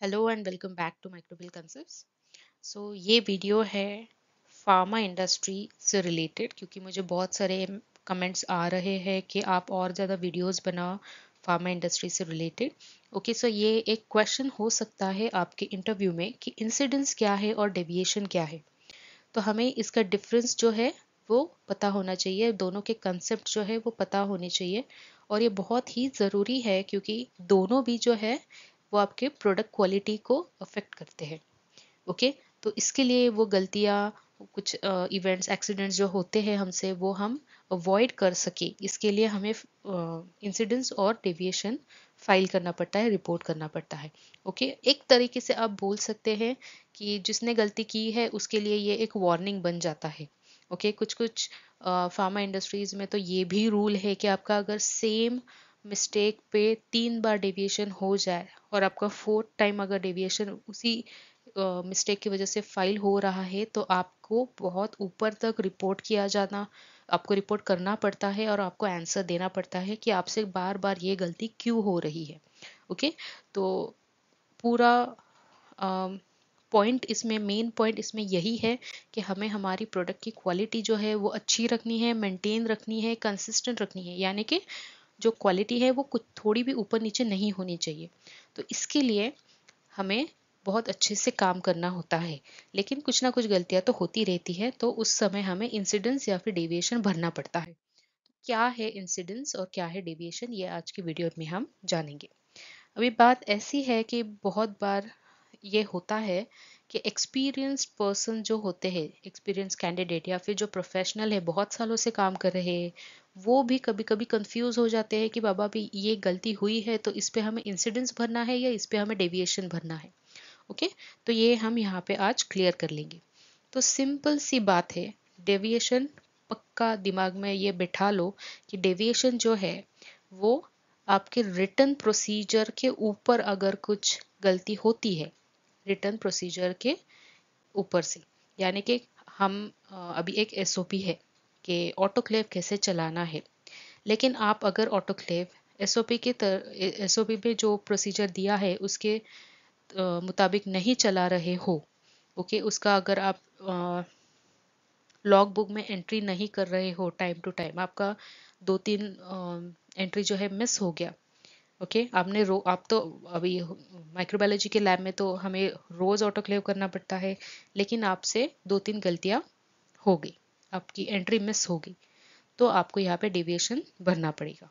Hello and welcome back to microbial concepts so ये video है pharma industry से related, क्योंकि मुझे बहुत सारे कमेंट्स आ रहे हैं कि आप और ज़्यादा वीडियोस बनाओ फार्मा इंडस्ट्री से रिलेटेड। ओके सो ये एक क्वेश्चन हो सकता है आपके इंटरव्यू में कि इंसिडेंस क्या है और डेविएशन क्या है। तो हमें इसका डिफरेंस जो है, वो पता होना चाहिए, दोनों के कंसेप्ट जो है, वो पता होने चाहिए। और ये बहुत ही ज़रूरी है, क्योंकि दोनों भी जो है वो आपके प्रोडक्ट क्वालिटी को अफेक्ट करते हैं। ओके तो इसके लिए वो गलतियाँ, कुछ इवेंट्स एक्सीडेंट्स जो होते हैं हमसे, वो हम अवॉइड कर सके। इसके लिए हमें इंसिडेंट्स और डेविएशन फ़ाइल करना पड़ता है रिपोर्ट करना पड़ता है। Okay okay? एक तरीके से आप बोल सकते हैं कि जिसने गलती की है, उसके लिए ये एक वार्निंग बन जाता है। Okay okay? कुछ कुछ फार्मा इंडस्ट्रीज़ में तो ये भी रूल है कि आपका अगर सेम मिस्टेक पे तीन बार डेविएशन हो जाए और आपका फोर्थ टाइम अगर डेविएशन उसी मिस्टेक uh, की वजह से फ़ाइल हो रहा है तो आपको बहुत ऊपर तक रिपोर्ट किया जाना आपको रिपोर्ट करना पड़ता है और आपको आंसर देना पड़ता है कि आपसे बार बार ये गलती क्यों हो रही है ओके okay? तो पूरा पॉइंट uh, इसमें मेन पॉइंट इसमें यही है कि हमें हमारी प्रोडक्ट की क्वालिटी जो है वो अच्छी रखनी है मेंटेन रखनी है कंसिस्टेंट रखनी है यानी कि जो क्वालिटी है, वो कुछ थोड़ी भी ऊपर नीचे नहीं होनी चाहिए। तो इसके लिए हमें बहुत अच्छे से काम करना होता है। लेकिन कुछ ना कुछ गलतियाँ तो होती रहती है तो उस समय हमें इंसिडेंस या फिर डेविएशन भरना पड़ता है। क्या है इंसिडेंस और क्या है डेविएशन ये आज की वीडियो में हम जानेंगे। अभी बात ऐसी है कि बहुत बार ये होता है कि एक्सपीरियंस्ड पर्सन जो होते हैं एक्सपीरियंस कैंडिडेट या फिर जो प्रोफेशनल है, बहुत सालों से काम कर रहे हैं वो भी कभी कभी कंफ्यूज हो जाते हैं कि बाबा भी ये गलती हुई है तो इस पे हमें इंसिडेंस भरना है या इस पे हमें डेविएशन भरना है? ओके तो ये हम यहाँ पे आज क्लियर कर लेंगे। तो सिंपल सी बात है डेविएशन पक्का दिमाग में ये बिठा लो कि डेविएशन जो है, वो आपके रिटर्न प्रोसीजर के ऊपर अगर कुछ गलती होती है रिटर्न प्रोसीजर के ऊपर से, यानी कि हम अभी एक एसओपी है। कि ऑटोक्लेव कैसे चलाना है? लेकिन आप अगर ऑटोक्लेव एसओपी के तर एसओपी पे जो प्रोसीजर दिया है उसके मुताबिक नहीं चला रहे हो ओके उसका अगर आप लॉग बुक में एंट्री नहीं कर रहे हो टाइम टू टाइम आपका दो तीन एंट्री जो है मिस हो गया ओके okay, आपने रो आप तो अभी माइक्रोबायोलॉजी के लैब में तो हमें रोज ऑटोक्लेव करना पड़ता है लेकिन आपसे दो तीन गलतियाँ हो गई। आपकी एंट्री मिस होगी तो आपको यहाँ पे डेविएशन भरना पड़ेगा।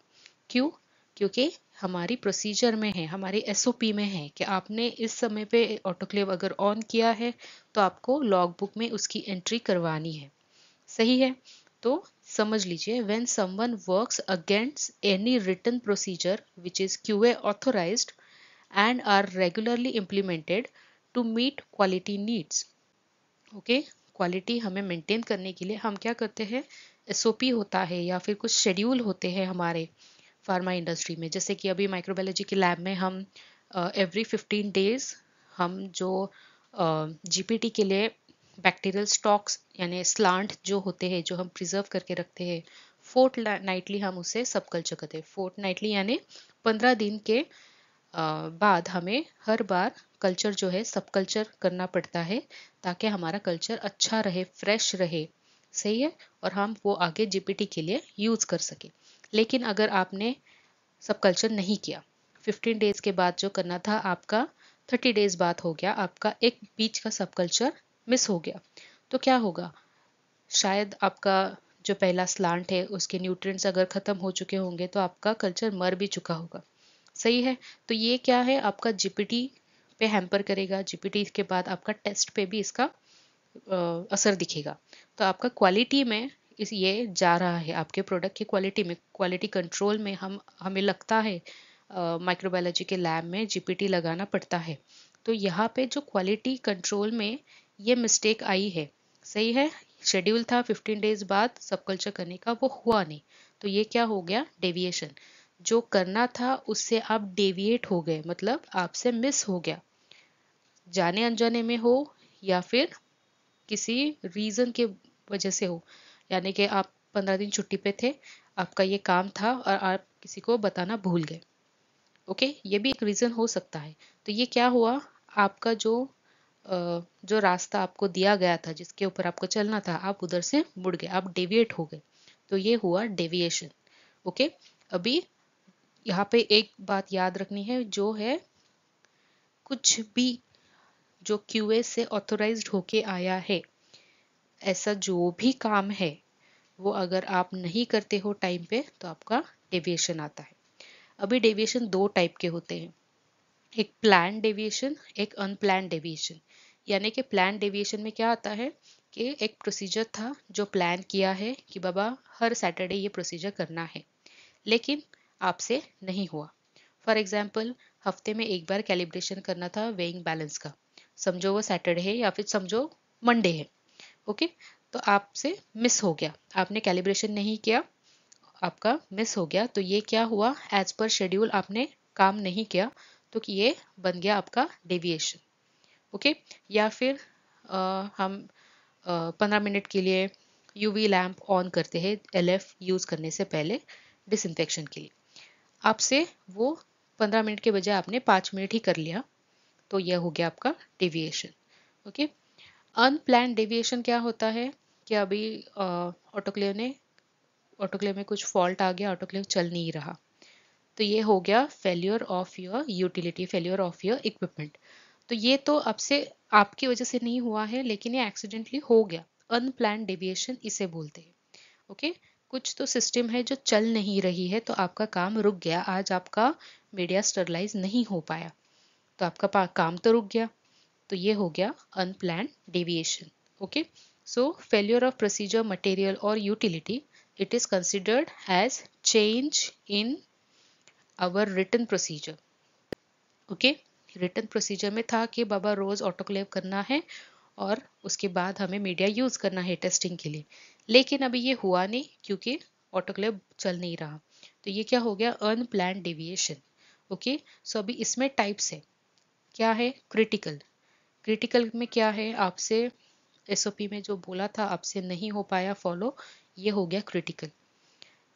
क्यों? क्योंकि हमारी प्रोसीजर में है, हमारी एस में है कि आपने इस समय पे ऑटोक्लेव अगर ऑन किया है तो आपको लॉग बुक में उसकी एंट्री करवानी है। सही है? तो समझ लीजिए when someone works against any written procedure which is Q A authorize and are regularly implemented to meet quality needs okay quality हमें मेंटेन करने के लिए हम क्या करते हैं? एसओपी होता है या फिर कुछ शेड्यूल होते हैं हमारे फार्मा इंडस्ट्री में। जैसे कि अभी माइक्रोबायोलॉजी के लैब में हम एवरी फिफ्टीन डेज़ हम जो जीपीटी के लिए बैक्टीरियल स्टॉक्स यानी स्लांट जो होते हैं, जो हम प्रिजर्व करके रखते हैं फोर्ट नाइटली हम उसे सब कल्चर करते हैं। फोर्ट नाइटली यानी पंद्रह दिन के बाद हमें हर बार कल्चर जो है सब कल्चर करना पड़ता है ताकि हमारा कल्चर अच्छा रहे फ्रेश रहे। सही है? और हम वो आगे जीपीटी के लिए यूज़ कर सके। लेकिन अगर आपने सब कल्चर नहीं किया 15 डेज़ के बाद जो करना था आपका 30 डेज़ बाद हो गया, आपका एक बीच का सब कल्चर मिस हो गया। तो क्या होगा? शायद आपका जो पहला स्लांट है, उसके न्यूट्रिएंट्स अगर ख़त्म हो चुके होंगे तो आपका कल्चर मर भी चुका होगा। सही है? तो ये क्या है? आपका जीपीटी पे हैम्पर करेगा जीपीटी के बाद आपका टेस्ट पे भी इसका असर दिखेगा। तो आपका क्वालिटी में इस, ये जा रहा है, आपके प्रोडक्ट की क्वालिटी में क्वालिटी कंट्रोल में हम, हमें लगता है माइक्रोबायोलॉजी के लैब में जीपीटी लगाना पड़ता है। तो यहाँ पे जो क्वालिटी कंट्रोल में ये मिस्टेक आई है, सही है? शेड्यूल था 15 डेज़ बाद सब कल्चर करने का, वो हुआ नहीं। तो ये क्या हो गया? डेविएशन जो करना था, उससे आप डेविएट हो गए मतलब आपसे मिस हो गया। जाने अनजाने में हो या फिर किसी रीजन के वजह से हो। यानी कि आप पंद्रह दिन छुट्टी पे थे, आपका ये काम था और आप किसी को बताना भूल गए। ओके? ये भी एक रीजन हो सकता है। तो ये क्या हुआ? आपका जो जो रास्ता आपको दिया गया था, जिसके ऊपर आपको चलना था, आप उधर से मुड़ गए, आप डेविएट हो गए। तो ये हुआ डेविएशन ओके? अभी यहाँ पे एक बात याद रखनी है, जो है कुछ भी जो क्यूए से ऑथोराइज होके आया है, ऐसा जो भी काम है, वो अगर आप नहीं करते हो टाइम पे तो आपका डेविएशन आता है। अभी डेविएशन दो टाइप के होते हैं। एक प्लान डेविएशन एक अनप्लान डेविएशन यानी कि प्लान डेविएशन में क्या आता है कि एक प्रोसीजर था जो प्लान किया है कि बाबा, हर सैटरडे ये प्रोसीजर करना है। लेकिन आपसे नहीं हुआ। फॉर एग्ज़ाम्पल हफ़्ते में एक बार कैलिब्रेशन करना था वेइंग बैलेंस का। समझो वो सैटरडे है या फिर समझो मंडे है ओके तो आपसे मिस हो गया। आपने कैलिब्रेशन नहीं किया आपका मिस हो गया। तो ये क्या हुआ? एज पर शेड्यूल आपने काम नहीं किया तो कि ये बन गया आपका डेविएशन ओके या फिर आ, हम पंद्रह मिनट के लिए यूवी लैम्प ऑन करते हैं एलएफ यूज़ करने से पहले डिसइंफेक्शन के लिए। आपसे वो पंद्रह मिनट के बजाय आपने पाँच मिनट ही कर लिया। तो यह हो गया आपका डेविएशन ओके अनप्लान डेविएशन क्या होता है कि अभी ऑटोक्लेव ने ऑटोक्लेव में कुछ फॉल्ट आ गया ऑटोक्लेव चल नहीं रहा। तो ये हो गया failure of your utility failure of your equipment तो ये तो आपसे आपकी वजह से नहीं हुआ है, लेकिन ये एक्सीडेंटली हो गया। अनप्लान डेविएशन इसे बोलते हैं ओके कुछ तो सिस्टम है जो चल नहीं रही है तो आपका काम रुक गया। आज आपका मीडिया स्टरलाइज नहीं हो पाया। तो आपका काम तो रुक गया। तो ये हो गया unplanned deviation okay so failure of procedure material और utility it is considered as change in our written procedure okay written procedure में था कि बाबा रोज़ ऑटोक्लेव करना है और उसके बाद हमें मीडिया यूज़ करना है टेस्टिंग के लिए। लेकिन अभी ये हुआ नहीं क्योंकि ऑटोक्लेव चल नहीं रहा। तो ये क्या हो गया? अनप्लान डेविएशन ओके सो अभी इसमें टाइप्स है। क्या है? क्रिटिकल क्रिटिकल में क्या है? आपसे एसओपी में जो बोला था, आपसे नहीं हो पाया फॉलो ये हो गया critical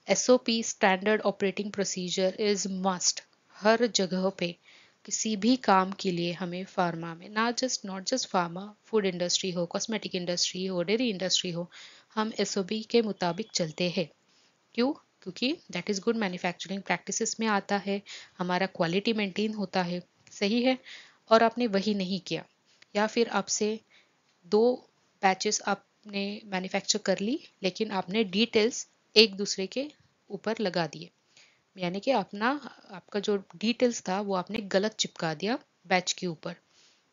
SOP standard operating procedure is must हर जगह पे किसी भी काम के लिए हमें फार्मा में ना just not just pharma food industry हो कॉस्मेटिक इंडस्ट्री हो डेयरी इंडस्ट्री हो, हम एसओपी के मुताबिक चलते हैं. क्यों? क्योंकि that is good manufacturing practices में आता है, हमारा क्वालिटी मेंटेन होता है. सही है? और आपने वही नहीं किया। या फिर आपसे दो बैचेस आपने मैन्युफैक्चर कर ली, लेकिन आपने डिटेल्स एक दूसरे के ऊपर लगा दिए। यानी कि अपना, आपका जो डिटेल्स था, वो आपने गलत चिपका दिया बैच के ऊपर।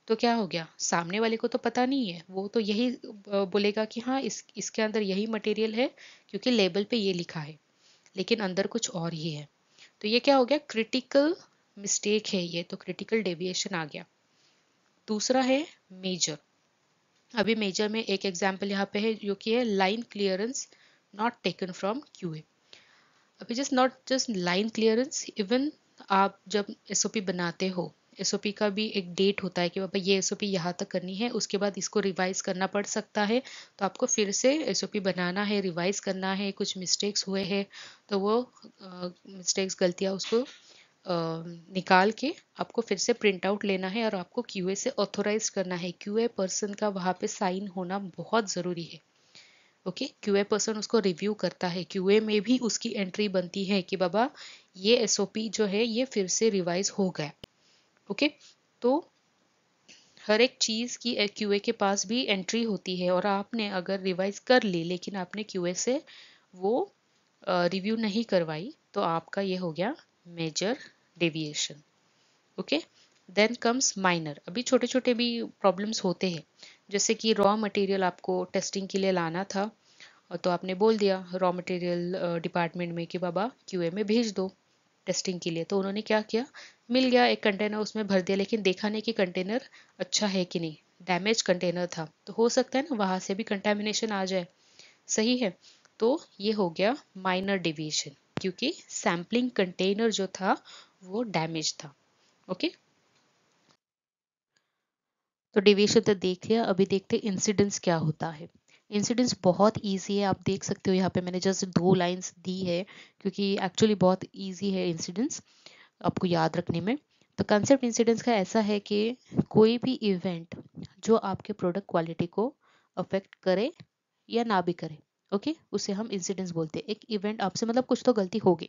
तो क्या हो गया? सामने वाले को तो पता नहीं है। वो तो यही बोलेगा कि हाँ इस, इसके अंदर यही मटेरियल है, क्योंकि लेबल पे ये लिखा है। लेकिन अंदर कुछ और ही है। तो ये क्या हो गया? क्रिटिकल मिस्टेक है ये तो क्रिटिकल डेविएशन आ गया। दूसरा है मेजर अभी मेजर में एक एग्ज़ाम्पल यहाँ पे है, जो कि है line clearance not taken from QA अभी just not just line clearance even आप जब एसओपी बनाते हो एसओपी का भी एक डेट होता है कि बाबा ये एस ओ यहाँ तक करनी है, उसके बाद इसको रिवाइज करना पड़ सकता है तो आपको फिर से एसओपी बनाना है रिवाइज करना है, कुछ मिस्टेक्स हुए हैं तो वो मिस्टेक्स गलतियाँ उसको निकाल के आपको फिर से प्रिंट आउट लेना है और आपको क्यूए से ऑथोराइज करना है। क्यूए पर्सन का वहाँ पे साइन होना बहुत ज़रूरी है। ओके क्यूए पर्सन उसको रिव्यू करता है। क्यूए में भी उसकी एंट्री बनती है कि बाबा, ये एसओपी जो है, ये फिर से रिवाइज हो गया। ओके तो हर एक चीज़ की क्यूए के पास भी एंट्री होती है और आपने अगर रिवाइज कर ली, लेकिन आपने क्यूए से वो रिव्यू नहीं करवाई तो आपका ये हो गया major deviation okay then comes minor अभी छोटे छोटे भी प्रॉब्लम्स होते हैं। जैसे कि रॉ मटेरियल आपको टेस्टिंग के लिए लाना था तो आपने बोल दिया रॉ मटेरियल डिपार्टमेंट में कि बाबा क्यूए में भेज दो टेस्टिंग के लिए। तो उन्होंने क्या किया? मिल गया एक कंटेनर उसमें भर दिया, लेकिन देखा नहीं कि कंटेनर अच्छा है कि नहीं। डैमेज कंटेनर था। तो हो सकता है ना, वहाँ से भी कंटेमिनेशन आ जाए। सही है? तो ये हो गया माइनर डिविएशन क्योंकि सैम्पलिंग कंटेनर जो था, वो डैमेज था ओके तो डिविएशन तो देख लिया, अभी देखते इंसिडेंस क्या होता है। इंसिडेंस बहुत इजी है, आप देख सकते हो यहाँ पे मैंने जस्ट दो लाइंस दी है, क्योंकि एक्चुअली बहुत इजी है इंसिडेंस आपको याद रखने में। तो कंसेप्ट इंसिडेंस का ऐसा है कि कोई भी इवेंट जो आपके प्रोडक्ट क्वालिटी को अफेक्ट करे या ना भी करे ओके okay? उसे हम इंसिडेंस बोलते हैं। एक इवेंट आपसे मतलब कुछ तो गलती होगी।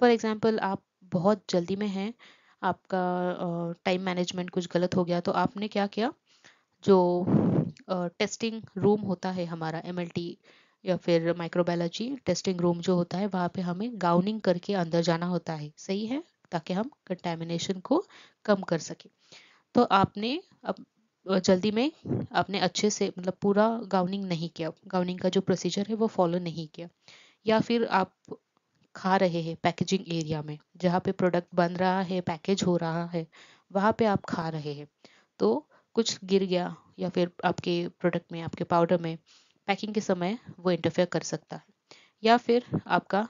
फॉर एग्ज़ाम्पल आप बहुत जल्दी में हैं आपका टाइम uh, मैनेजमेंट कुछ गलत हो गया तो आपने क्या किया? जो टेस्टिंग uh, रूम होता है हमारा एमएलटी या फिर माइक्रोबायोलॉजी टेस्टिंग रूम जो होता है वहाँ पे हमें गाउनिंग करके अंदर जाना होता है। सही है? ताकि हम कंटेमिनेशन को कम कर सके। तो आपने अब जल्दी में आपने अच्छे से मतलब पूरा गाउनिंग नहीं किया। गाउनिंग का जो प्रोसीजर है, वो फॉलो नहीं किया। या फिर आप खा रहे हैं पैकेजिंग एरिया में, जहाँ पे प्रोडक्ट बन रहा है पैकेज हो रहा है, वहाँ पे आप खा रहे हैं। तो कुछ गिर गया, या फिर आपके प्रोडक्ट में, आपके पाउडर में पैकिंग के समय वो इंटरफेयर कर सकता है। या फिर आपका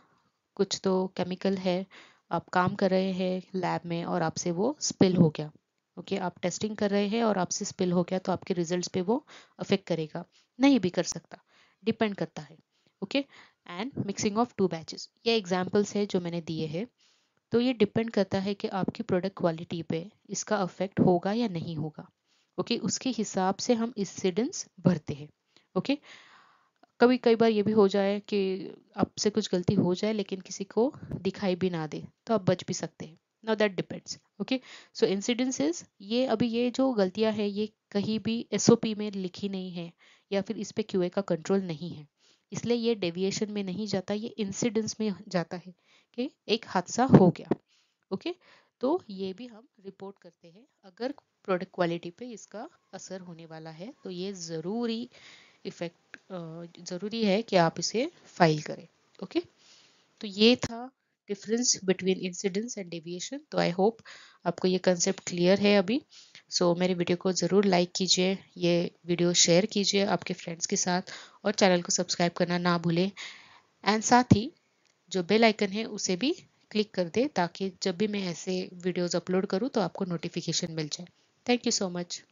कुछ तो केमिकल है, आप काम कर रहे हैं लैब में और आपसे वो स्पिल हो गया। ओके आप टेस्टिंग कर रहे हैं और आपसे स्पिल हो गया तो आपके रिजल्ट्स पे वो अफेक्ट करेगा। नहीं भी कर सकता डिपेंड करता है okay? And mixing of two batches ये एग्जाम्पल्स है जो मैंने दिए हैं। तो ये डिपेंड करता है कि आपकी प्रोडक्ट क्वालिटी पे इसका अफेक्ट होगा या नहीं होगा ओके? okay, उसके हिसाब से हम इंसिडेंस भरते हैं ओके? okay? कभी कई बार ये भी हो जाए कि आपसे कुछ गलती हो जाए लेकिन किसी को दिखाई भी ना दे तो आप बच भी सकते हैं। Now that depends, okay so incidences ये अभी ये जो गलतियाँ हैं, ये कहीं भी एसओपी में लिखी नहीं है, या फिर इस पे क्यूए का कंट्रोल नहीं है, इसलिए ये डेविएशन में नहीं जाता, ये इंसिडेंस में जाता है कि एक हादसा हो गया ओके? तो ये भी हम रिपोर्ट करते हैं, अगर प्रोडक्ट क्वालिटी पे इसका असर होने वाला है तो ये ज़रूरी इफ़ेक्ट ज़रूरी है कि आप इसे फ़ाइल करें ओके? तो ये था difference between incidence and deviation तो आई होप आपको ये कंसेप्ट क्लियर है अभी। सो so, मेरे वीडियो को ज़रूर लाइक कीजिए ये वीडियो शेयर कीजिए आपके फ्रेंड्स के साथ और चैनल को सब्सक्राइब करना ना भूलें। एंड साथ ही जो बेल आइकन है उसे भी क्लिक कर दें ताकि जब भी मैं ऐसे वीडियोस अपलोड करूँ तो आपको नोटिफिकेशन मिल जाए। Thank you so much